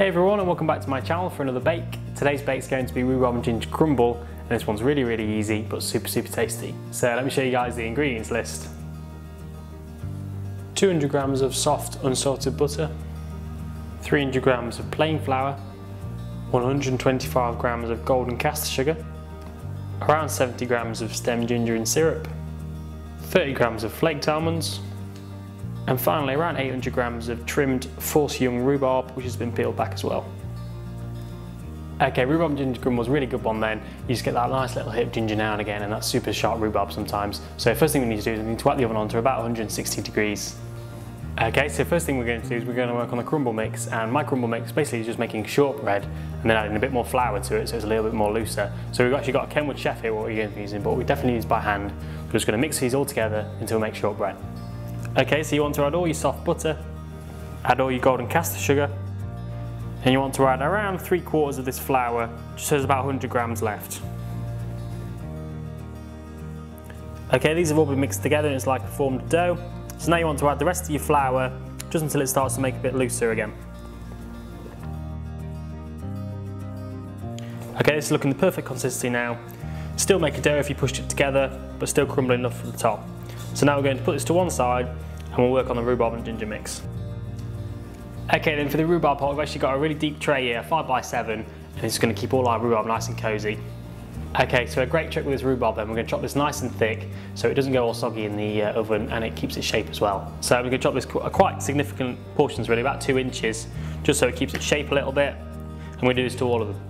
Hey everyone and welcome back to my channel for another bake. Today's bake is going to be rhubarb and ginger crumble and this one's really really easy but super super tasty. So let me show you guys the ingredients list. 200 grams of soft unsalted butter, 300 grams of plain flour, 125 grams of golden caster sugar, around 70 grams of stem ginger and syrup, 30 grams of flaked almonds, and finally around 800 grams of trimmed Forced Young rhubarb which has been peeled back as well. Okay, rhubarb ginger crumble was a really good one then. You just get that nice little hit of ginger now and again and that super sharp rhubarb sometimes. So first thing we need to do is we need to whack the oven on to about 160 degrees. Okay, so first thing we're going to do is we're going to work on the crumble mix and my crumble mix basically is just making shortbread and then adding a bit more flour to it so it's a little bit more looser. So we've actually got a Kenwood chef here what we're going to be using but we definitely use by hand. We're just going to mix these all together until we make shortbread. Okay, so you want to add all your soft butter, add all your golden caster sugar, and you want to add around three quarters of this flour, just so there's about 100 grams left. Okay, these have all been mixed together and it's like a formed dough. So now you want to add the rest of your flour, just until it starts to make a bit looser again. Okay, this is looking the perfect consistency now. Still make a dough if you pushed it together, but still crumbly enough for the top. So now we're going to put this to one side and we'll work on the rhubarb and ginger mix. Okay then for the rhubarb pot we've actually got a really deep tray here, 5x7 and it's going to keep all our rhubarb nice and cosy. Okay, so a great trick with this rhubarb then, we're going to chop this nice and thick so it doesn't go all soggy in the uh, oven and it keeps its shape as well. So we're going to chop this quite significant portions really, about 2 inches, just so it keeps its shape a little bit and we do this to all of them.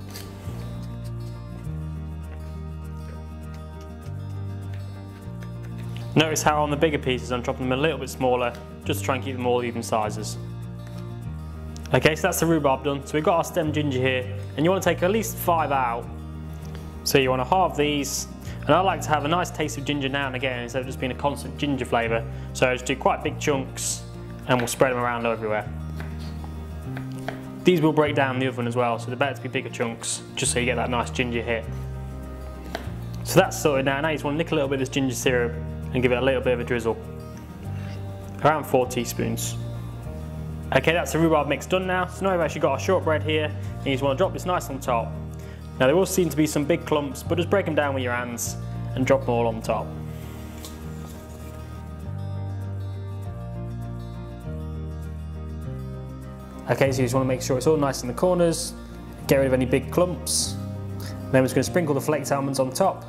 Notice how on the bigger pieces I'm chopping them a little bit smaller, just to try and keep them all even sizes. Okay, so that's the rhubarb done. So we've got our stem ginger here, and you want to take at least five out. So you want to halve these, and I like to have a nice taste of ginger now and again instead of just being a constant ginger flavour. So I just do quite big chunks, and we'll spread them around everywhere. These will break down in the oven as well, so they're better to be bigger chunks, just so you get that nice ginger hit. So that's sorted now. Now you just want to nick a little bit of this ginger syrup and give it a little bit of a drizzle. Around four teaspoons. Okay, that's the rhubarb mix done now. So now we've actually got our shortbread here, and you just want to drop this nice on top. Now there will seem to be some big clumps, but just break them down with your hands and drop them all on top. Okay, so you just want to make sure it's all nice in the corners, get rid of any big clumps. Then we're just going to sprinkle the flaked almonds on top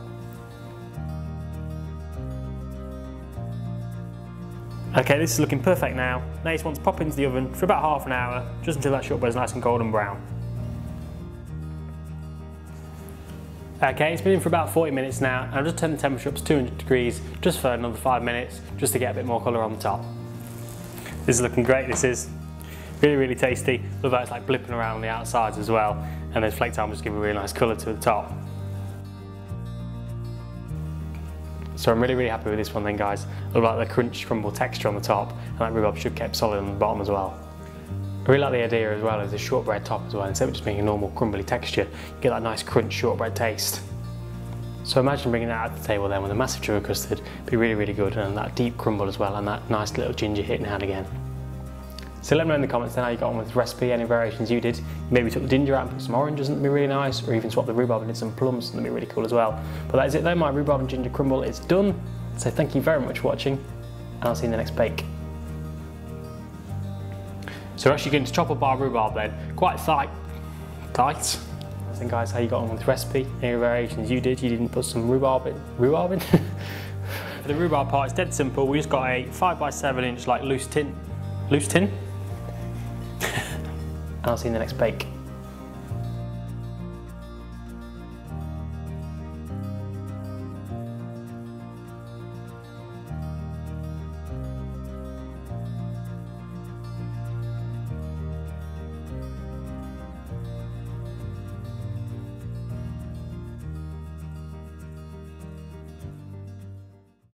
Okay, this is looking perfect now. Now you just want to pop into the oven for about half an hour, just until that shortbread is nice and golden brown. Okay, it's been in for about 40 minutes now, and I've just turned the temperature up to 200 degrees, just for another five minutes, just to get a bit more colour on the top. This is looking great, this is. Really, really tasty. Look like it's like blipping around on the outsides as well, and those flaked almonds give a really nice colour to the top. So I'm really, really happy with this one then guys. I like the crunch crumble texture on the top and that rhubarb should kept solid on the bottom as well. I really like the idea as well of the shortbread top as well. Instead of just being a normal crumbly texture, you get that nice crunch shortbread taste. So imagine bringing that out to the table then with a massive sugar custard, be really, really good and that deep crumble as well and that nice little ginger hit now again. So let me know in the comments then how you got on with the recipe, any variations you did. Maybe took the ginger out and put some oranges and that'd be really nice, or even swap the rhubarb and did some plums and that'd be really cool as well. But that is it though, my rhubarb and ginger crumble is done. So thank you very much for watching, and I'll see you in the next bake. So we're actually going to chop up our rhubarb then, quite tight. Tight. So guys, how you got on with the recipe? Any variations you did? You didn't put some rhubarb in? Rhubarb in? The rhubarb part, it's dead simple. We just got a 5x7 inch like loose tin. Loose tin? And I'll see you in the next bake.